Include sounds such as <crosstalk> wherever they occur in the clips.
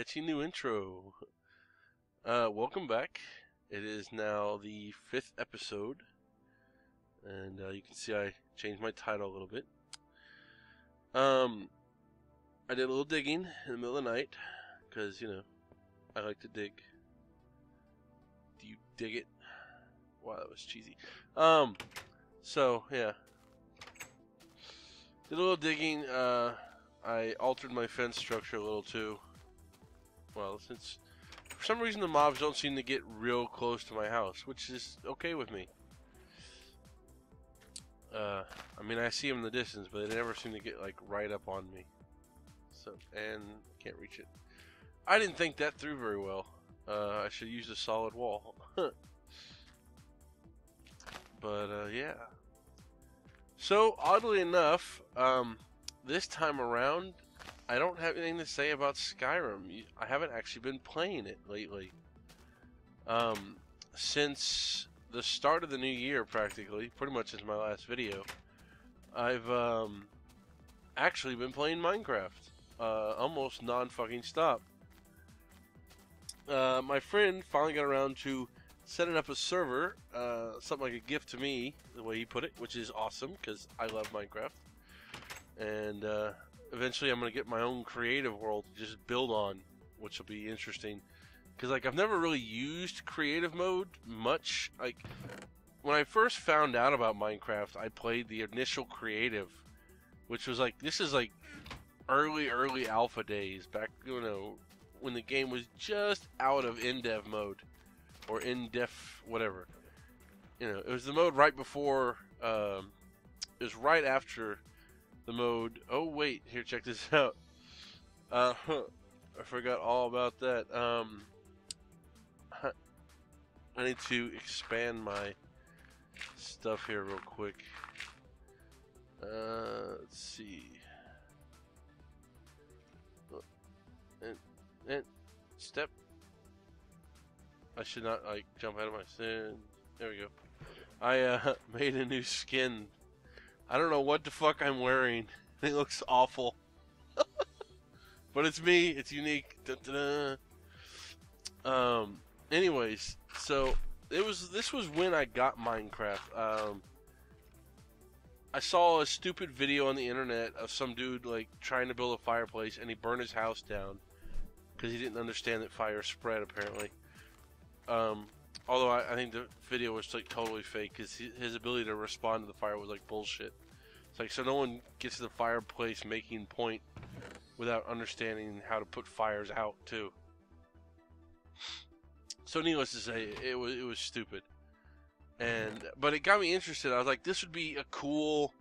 catchy new intro. Uh, welcome back. It is now the fifth episode, and uh, you can see I changed my title a little bit. Um, I did a little digging in the middle of the night because you know I like to dig. Do you dig it? Wow, that was cheesy. Um, so yeah, did a little digging. Uh, I altered my fence structure a little too. Well, since for some reason the mobs don't seem to get real close to my house, which is okay with me. Uh, I mean, I see them in the distance, but they never seem to get like right up on me. So, and can't reach it. I didn't think that through very well. Uh, I should use a solid wall. <laughs> but uh, yeah. So oddly enough, um, this time around, I don't have anything to say about Skyrim. I haven't actually been playing it lately. Um, since the start of the new year, practically, pretty much since my last video, I've um, actually been playing Minecraft, uh, almost non-fucking stop. Uh, my friend finally got around to setting up a server, uh, something like a gift to me, the way he put it, which is awesome because I love Minecraft. And uh, eventually, I'm gonna get my own creative world to just build on, which will be interesting. Because like I've never really used creative mode much. Like when I first found out about Minecraft, I played the initial creative, which was like this is like early early alpha days back you know when the game was just out of in-dev mode or in-def whatever. You know, it was the mode right before. Um, it was right after the mode. Oh wait, here, check this <laughs> out. Uh, I forgot all about that. Um, I need to expand my stuff here real quick. Uh, let's see. Oh, and, and step. I should not like jump out of my sin. There we go. I uh, <laughs> made a new skin. I don't know what the fuck I'm wearing. <laughs> It looks awful. <laughs> but it's me. It's unique. Um. Anyways, so it was. This was when I got Minecraft. Um. I saw a stupid video on the internet of some dude like trying to build a fireplace and he burned his house down because he didn't understand that fire spread apparently. Um, although I, I, think the video was like totally fake because his ability to respond to the fire was like bullshit. It's like so no one gets to the fireplace making point without understanding how to put fires out too. So needless to say, it was it was stupid, and but it got me interested. I was like, this would be a cool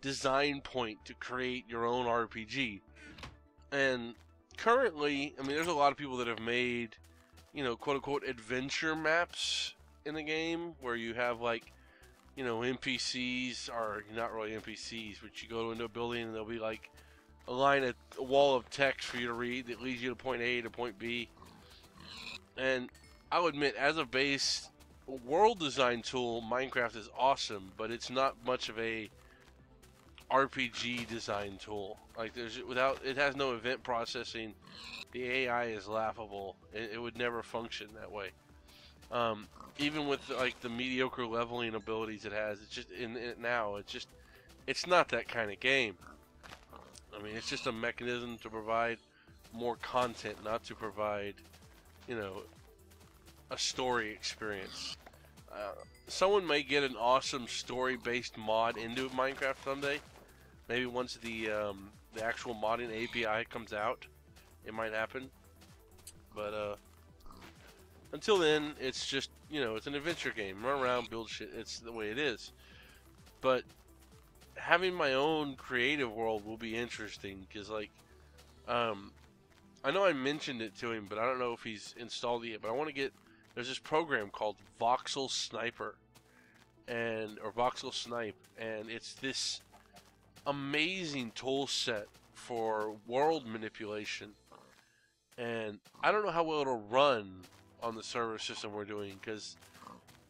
design point to create your own RPG. And currently, I mean, there's a lot of people that have made you know, quote unquote adventure maps in the game where you have like, you know, NPCs are not really NPCs, but you go into a building and there'll be like a line of a wall of text for you to read that leads you to point A to point B. And I'll admit, as a base world design tool, Minecraft is awesome, but it's not much of a RPG design tool. Like there's without it has no event processing the AI is laughable. It, it would never function that way. Um, even with like the mediocre leveling abilities it has, it's just in it now. It's just it's not that kind of game. I mean, it's just a mechanism to provide more content, not to provide, you know, a story experience. Uh, someone may get an awesome story-based mod into Minecraft someday. Maybe once the um, the actual modding API comes out it might happen. But uh, until then, it's just you know, it's an adventure game. Run around, build shit. It's the way it is. But having my own creative world will be interesting because, like, um, I know I mentioned it to him, but I don't know if he's installed it yet. But I want to get there's this program called Voxel Sniper, and or Voxel Snipe, and it's this amazing tool set for world manipulation and I don't know how well it'll run on the server system we're doing because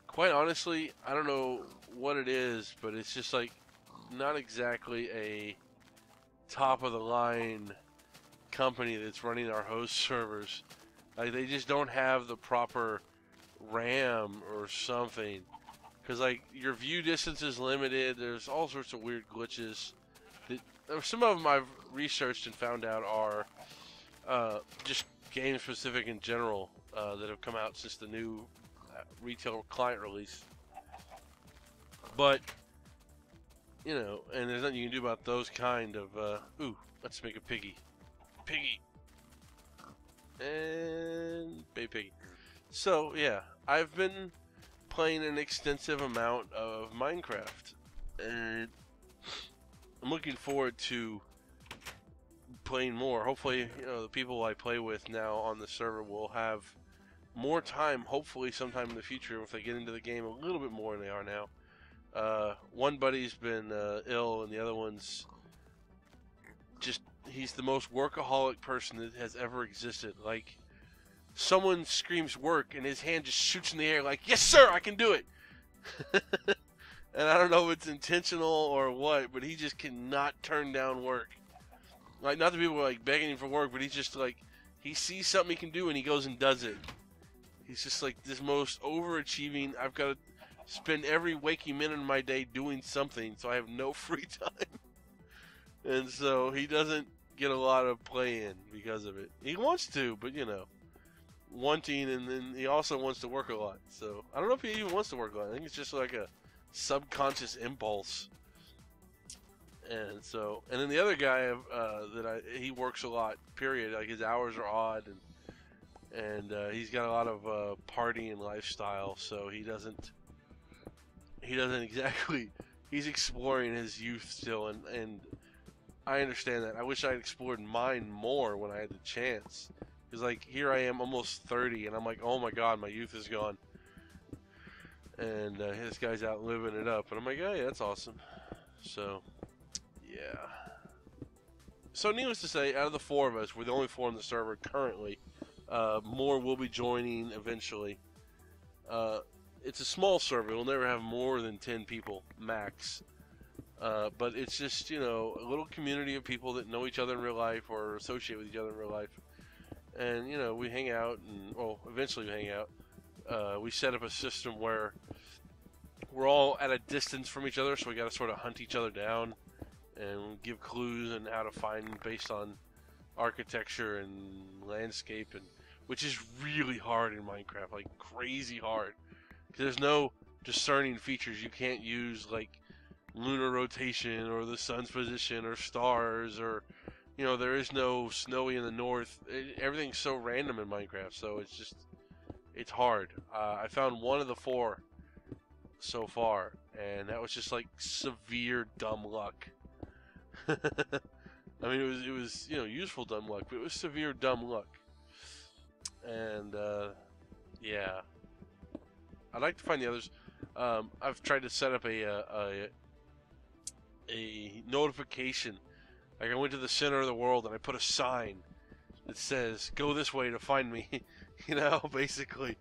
quite honestly I don't know what it is but it's just like not exactly a top of the line company that's running our host <laughs> servers. Like they just don't have the proper RAM or something. Cause like your view distance is limited. There's all sorts of weird glitches. Some of them I've researched and found out are uh, just game specific in general uh, that have come out since the new uh, retail client release. But you know, and there's nothing you can do about those kind of. Uh, ooh, let's make a piggy, piggy, and baby piggy. So yeah, I've been playing an extensive amount of Minecraft, and I'm looking forward to playing more. Hopefully, you know, the people I play with now on the server will have more time, hopefully sometime in the future, if they get into the game a little bit more than they are now. Uh, one buddy's been uh, ill, and the other one's just, he's the most workaholic person that has ever existed. Like, someone screams work, and his hand just shoots in the air, like, yes, sir, I can do it. <laughs> and I don't know if it's intentional or what, but he just cannot turn down work. Like, not that people are like begging him for work, but he's just like, he sees something he can do and he goes and does it. He's just like this most overachieving. I've got to spend every waking minute of my day doing something, so I have no <laughs> free time. and so he doesn't get a lot of play in because of it. He wants to, but you know, wanting, and then he also wants to work a lot. So I don't know if he even wants to work a lot. I think it's just like a subconscious impulse and so and then the other guy uh, that I he works a lot. Period. Like his hours are odd, and and uh, he's got a lot of uh, partying lifestyle. So he doesn't he doesn't <laughs> exactly he's exploring his youth still, and and I understand that. I wish I'd explored mine more when I had the chance. Because like here I am, almost thirty, and I'm like, oh my god, my youth is gone. And uh, this guy's out living it up, and I'm like, oh yeah, that's awesome. So yeah. So, needless to say, out of the four of us, we're the only four on the server currently. Uh, more will be joining eventually. Uh, it's a small server. We'll never have more than 10 people, max. Uh, but it's just, you know, a little community of people that know each other in real life or associate with each other in real life. And, you know, we hang out and, well, eventually we hang out. Uh, we set up a system where we're all at a distance from each other, so we got to sort of hunt each other down and give clues and how to find based on architecture and landscape and which is really hard in Minecraft, like crazy hard. Because there's no discerning features. You can't use like lunar rotation or the sun's position or stars or you know there is no snowy in the north. It, everything's so random in Minecraft, so it's just it's hard. Uh, I found one of the four so far, and that was just like severe dumb luck. <laughs> I mean, it was it was you know useful dumb luck, but it was severe dumb luck. And uh, yeah, I'd like to find the others. Um, I've tried to set up a, a, uh, a a notification. Like I went to the center of the world and I put a sign that says "Go this way to find me." <laughs> <laughs> you know, basically.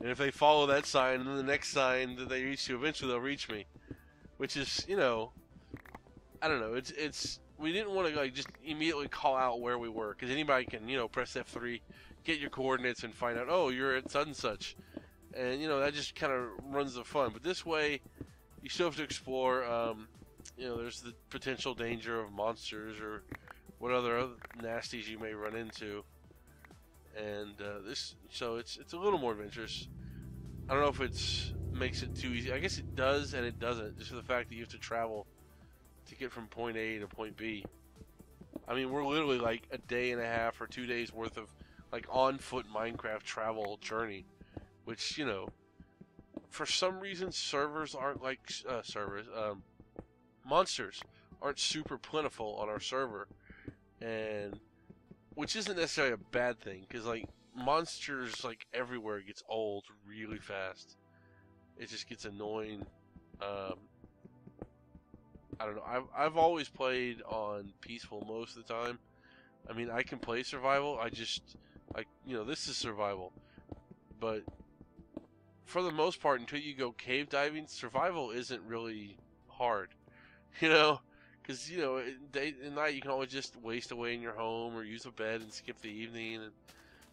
And if they follow that sign, and then the next sign that they reach you, eventually they'll reach me. Which is, you know, I don't know. It's it's we didn't want to like just immediately call out where we were because anybody can you know press F3, get your coordinates and find out oh you're at such and such, and you know that just kind of runs the fun. But this way, you still have to explore. Um, you know, there's the potential danger of monsters or what other nasties you may run into, and uh, this so it's it's a little more adventurous. I don't know if it's makes it too easy. I guess it does and it doesn't, just for the fact that you have to travel to get from point A to point B. I mean, we're literally like a day and a half or two days worth of like on foot Minecraft travel journey, which you know, for some reason servers aren't like uh, servers, um, monsters aren't super plentiful on our server, and which isn't necessarily a bad thing because like monsters like everywhere gets old really fast. It just gets annoying. Um, I don't know. I've I've always played on peaceful most of the time. I mean, I can play survival. I just like you know this is survival, but for the most part, until you go cave diving, survival isn't really hard. <laughs> You know, Because you know, day and night you can always just waste away in your home or use a bed and skip the evening. And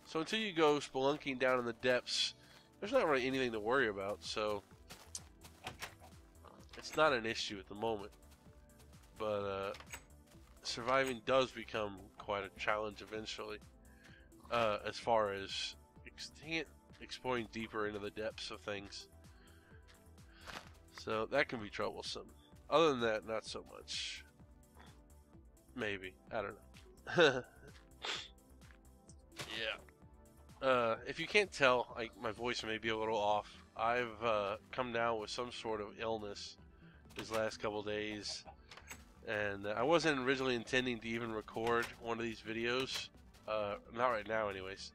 so until you go spelunking down in the depths, there's not really anything to worry about. So it's not an issue at the moment. But uh, surviving does become quite a challenge eventually. Uh, as far as ex- exploring deeper into the depths of things. So that can be troublesome. Other than that, not so much. Maybe. I don't know. <laughs> yeah. Uh, if you can't tell, I, my voice may be a little off. I've uh, come down with some sort of illness these last couple days. And I wasn't originally intending to even record one of these videos. Uh, not right now, anyways.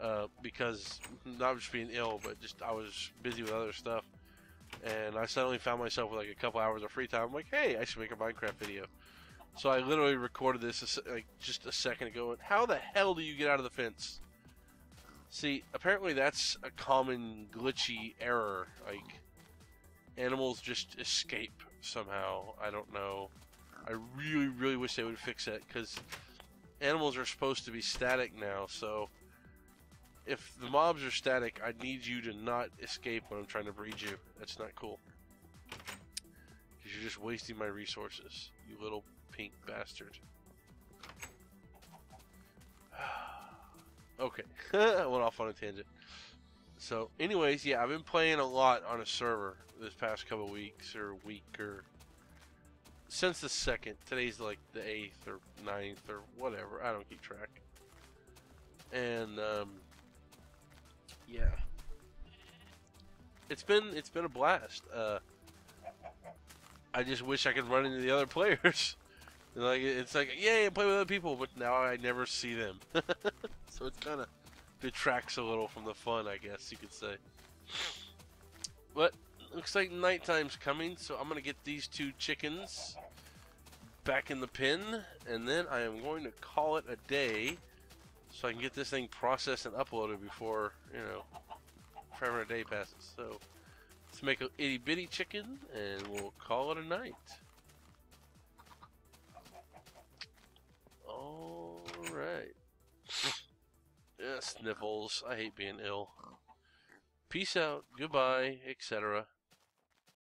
Uh, because not just being ill, but just I was busy with other stuff and I suddenly found myself with like a couple hours of free time. I'm like, hey, I should make a Minecraft video. So I literally recorded this like just a second ago. How the hell do you get out of the fence? See, apparently that's a common glitchy error. Like animals just escape somehow. I don't know. I really, really wish they would fix that because animals are supposed to be static now. So if the mobs are static, I need you to not escape when I'm trying to breed you. That's not cool. Because you're just wasting my resources, you little pink bastard. <sighs> okay, <laughs> I went off on a tangent. So, anyways, yeah, I've been playing a lot on a server this past couple weeks or week or since the second. Today's like the eighth or ninth or whatever. I don't keep track. And um, yeah, it's been it's been a blast. Uh, I just wish I could run into the other players. <laughs> like it's like yeah, play with other people, but now I never see them. <laughs> so it kind of detracts a little from the fun, I guess you could say. But looks like nighttime's coming, so I'm gonna get these two chickens back in the pen, and then I am going to call it a day so I can get this thing processed and uploaded before, you know, forever a day passes. So let's make an itty bitty chicken and we'll call it a night. Alright. yeah, sniffles. I hate being ill. Peace out, goodbye, etc.